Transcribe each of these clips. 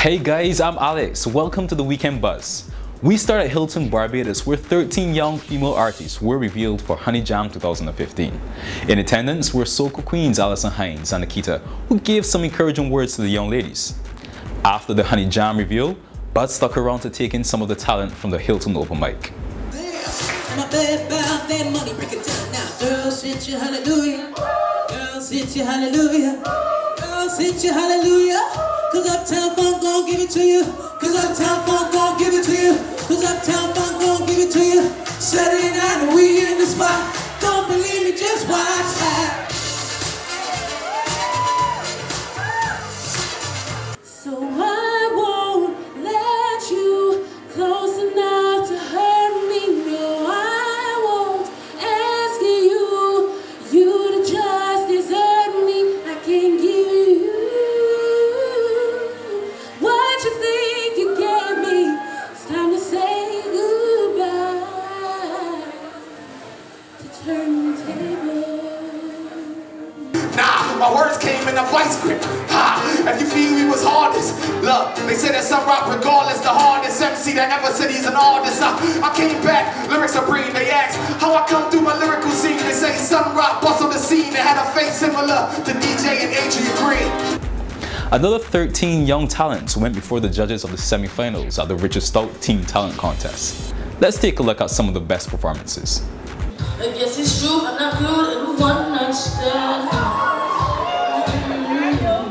Hey guys, I'm Alex. Welcome to the Weekend Buzz. We start at Hilton, Barbados, where 13 young female artists were revealed for Honey Jam 2015. In attendance were Soca Queens Alison Hinds and Nikita, who gave some encouraging words to the young ladies. After the Honey Jam reveal, Bud stuck around to take in some of the talent from the Hilton open mic. Cause Uptown Funk gon' give it to you. Cause Uptown Funk gon' give it to you. Cause Uptown Funk gon' give it to you. Saturday night vice grip. Ha! If you feel we was hardest, look, they say that some rock regardless, the hardest MC that ever said he's an artist. Uh, I came back, lyrics are bringing, they ask how I come through my lyrical scene. They say some rock bust on the scene that had a face similar to DJ and Adrian Green. Another 13 young talents went before the judges of the semi-finals at the Richard Stoute Teen Talent Contest. Let's take a look at some of the best performances. I guess it's true, I'm not good at one night stand.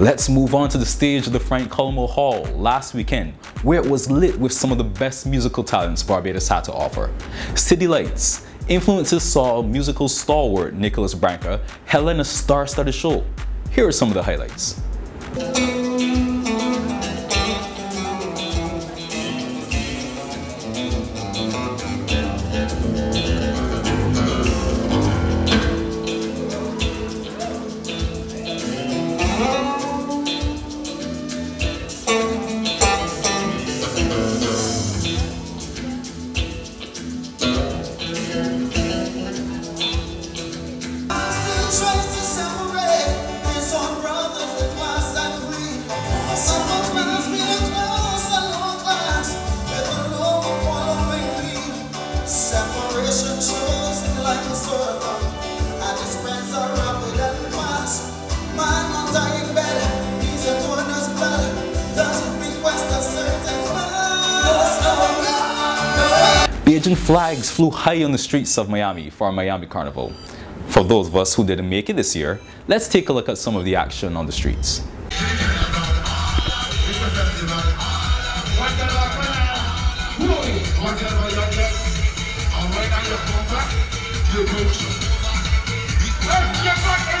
Let's move on to the stage of the Frank Collymore Hall last weekend, where it was lit with some of the best musical talents Barbados had to offer. City Lights, influences saw musical stalwart Nicholas Brancker Helena star-studded show. Here are some of the highlights. Bajan flags flew high on the streets of Miami for our Miami Carnival. For those of us who didn't make it this year, let's take a look at some of the action on the streets. Yes,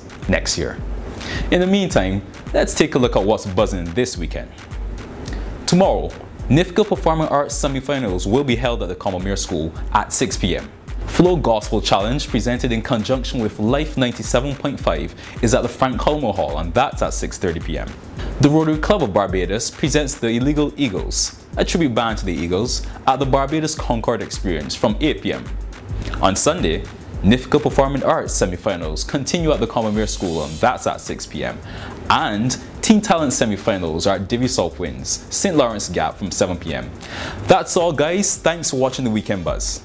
Next year. In the meantime, let's take a look at what's buzzing this weekend. Tomorrow, NIFCA Performing Arts semifinals will be held at the Combermere School at 6 p.m. Flow Gospel Challenge, presented in conjunction with Life 97.5, is at the Frank Collymore Hall, and that's at 6.30 p.m. The Rotary Club of Barbados presents the Illegal Eagles, a tribute band to the Eagles, at the Barbados Concorde Experience from 8 p.m. On Sunday, NIFCA Performing Arts semifinals continue at the Combermere School, and that's at 6 p.m. And Teen Talent semifinals are at Divi Southwinds, St. Lawrence Gap from 7 p.m. That's all, guys. Thanks for watching the Weekend Buzz.